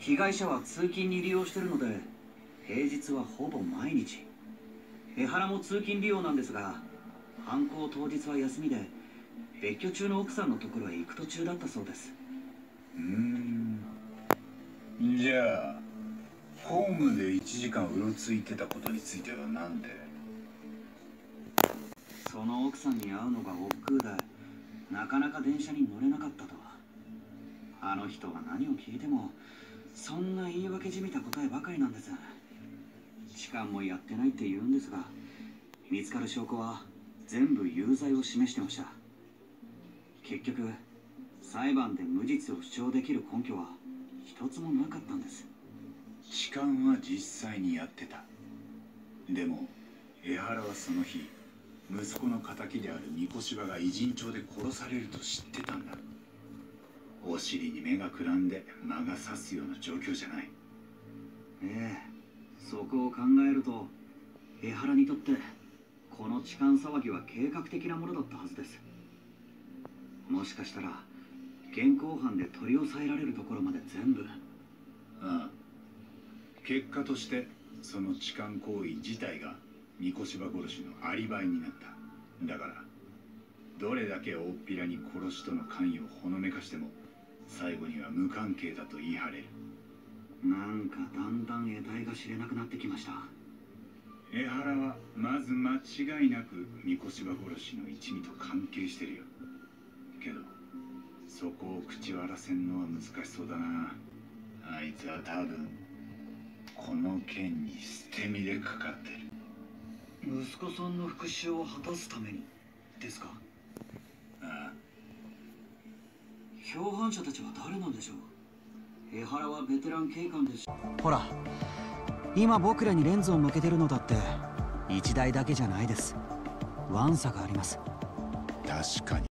被害者は通勤に利用してるので平日はほぼ毎日。江原も通勤利用なんですが犯行当日は休みで別居中の奥さんのところへ行く途中だったそうです。うーん。じゃあホームで1時間うろついてたことについては何で？その奥さんに会うのが億劫でなかなか電車に乗れなかったと。あの人が何を聞いてもそんな言い訳じみた答えばかりなんです。痴漢もやってないって言うんですが見つかる証拠は全部有罪を示してました。結局裁判で無実を主張できる根拠は一つもなかったんです。痴漢は実際にやってた。でも江原はその日息子の敵である三越柴が偉人帳で殺されると知ってたんだ尻に目がくらんで魔が差すような状況じゃない。ええそこを考えると江原にとってこの痴漢騒ぎは計画的なものだったはずです。もしかしたら現行犯で取り押さえられるところまで全部。ああ。結果としてその痴漢行為自体が三越柴殺しのアリバイになった。だからどれだけ大っぴらに殺しとの関与をほのめかしても最後には無関係だと言い張れる。なんかだんだん得体が知れなくなってきました。江原はまず間違いなく三越柴殺しの一味と関係してるよ。けどそこを口割らせんのは難しそうだな。あいつは多分この件に捨て身でかかってる。息子さんの復讐を果たすためにですかああ共犯者たちは誰なんでしょう？江原はベテラン警官です。ほら今僕らにレンズを向けてるのだって1台だけじゃないです。ワンサがあります。確かに